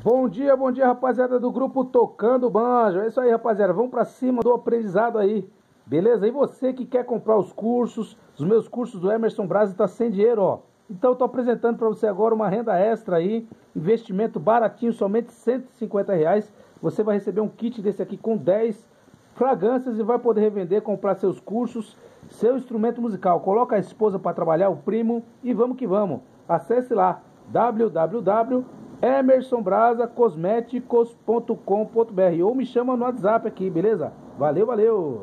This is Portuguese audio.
Bom dia, bom dia, rapaziada do grupo Tocando Banjo. É isso aí, rapaziada. Vamos para cima do aprendizado aí. Beleza? E você que quer comprar os cursos, os meus cursos do Emerson Braz está sem dinheiro, ó. Então eu tô apresentando para você agora uma renda extra aí, investimento baratinho, somente 150 reais. Você vai receber um kit desse aqui com 10 fragrâncias e vai poder revender, comprar seus cursos, seu instrumento musical. Coloca a esposa para trabalhar, o primo e vamos que vamos. Acesse lá www emersonbrasacosméticos.com.br ou me chama no WhatsApp aqui, beleza? Valeu, valeu!